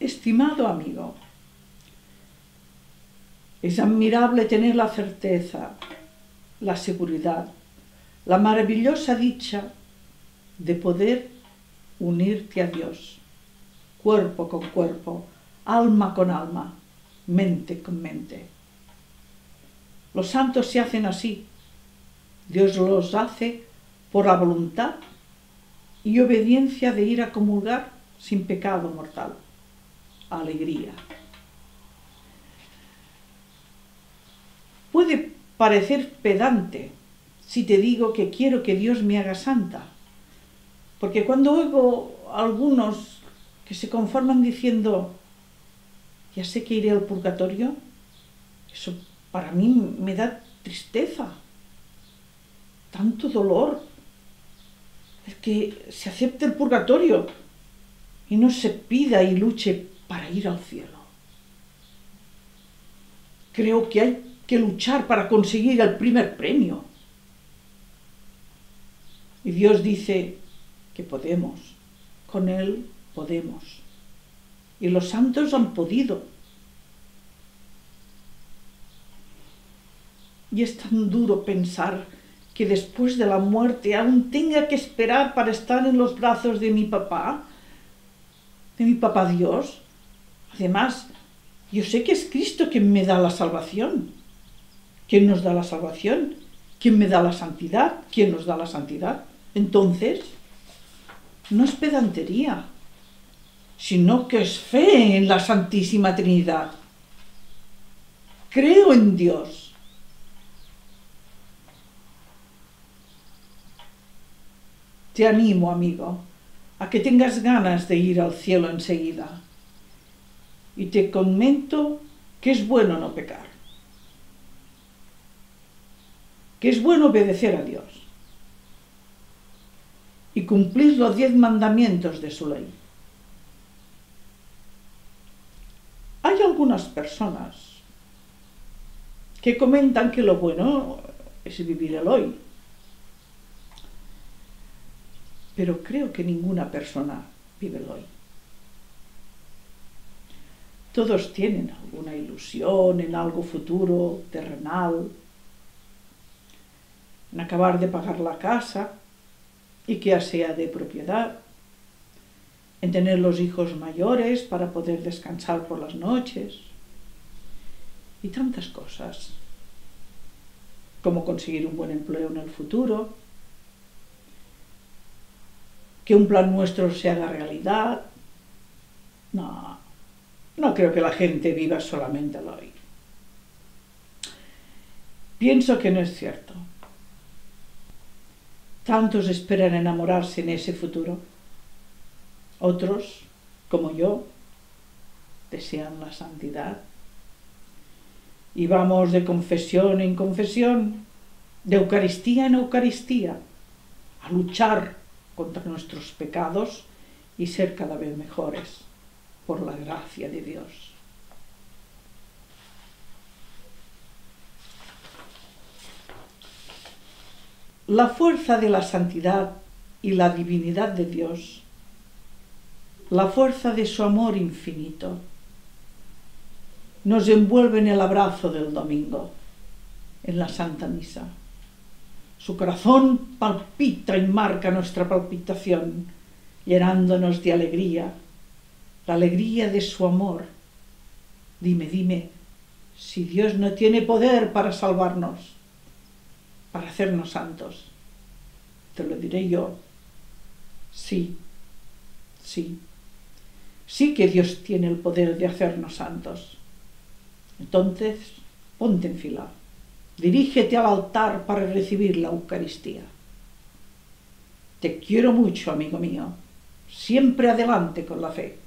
Estimado amigo, es admirable tener la certeza, la seguridad, la maravillosa dicha de poder unirte a Dios, cuerpo con cuerpo, alma con alma, mente con mente. Los santos se hacen así. Dios los hace por la voluntad y obediencia de ir a comulgar sin pecado mortal. Alegría. Puede parecer pedante si te digo que quiero que Dios me haga santa, porque cuando oigo a algunos que se conforman diciendo, ya sé que iré al purgatorio, eso para mí me da tristeza, dolor. Es que se acepte el purgatorio y no se pida y luche para ir al cielo. Creo que hay que luchar para conseguir el primer premio. Y Dios dice que podemos, con Él podemos. Y los santos han podido. Y es tan duro pensar que después de la muerte aún tenga que esperar para estar en los brazos de mi papá, de mi papá Dios. Además, yo sé que es Cristo quien me da la salvación. ¿Quién nos da la salvación? ¿Quién me da la santidad? ¿Quién nos da la santidad? Entonces, no es pedantería, sino que es fe en la Santísima Trinidad. Creo en Dios Te animo, amigo, a que tengas ganas de ir al cielo enseguida. Y te comento que es bueno no pecar, que es bueno obedecer a Dios y cumplir los diez mandamientos de su ley. Hay algunas personas que comentan que lo bueno es vivir el hoy, pero creo que ninguna persona vive el hoy. Todos tienen alguna ilusión en algo futuro, terrenal, en acabar de pagar la casa y que ya sea de propiedad, en tener los hijos mayores para poder descansar por las noches. Y tantas cosas, como conseguir un buen empleo en el futuro, que un plan nuestro se haga realidad. No, no creo que la gente viva solamente el hoy. Pienso que no es cierto. Tantos esperan enamorarse en ese futuro. Otros, como yo, desean la santidad. Y vamos de confesión en confesión, de Eucaristía en Eucaristía, a luchar contra nuestros pecados y ser cada vez mejores por la gracia de Dios. La fuerza de la santidad y la divinidad de Dios, la fuerza de su amor infinito, nos envuelve en el abrazo del domingo, en la Santa Misa. Su corazón palpita y marca nuestra palpitación, llenándonos de alegría, la alegría de su amor. Dime, dime, si Dios no tiene poder para salvarnos, para hacernos santos. Te lo diré yo. Sí, sí, sí que Dios tiene el poder de hacernos santos. Entonces, ponte en fila. Dirígete al altar para recibir la Eucaristía. Te quiero mucho, amigo mío. Siempre adelante con la fe.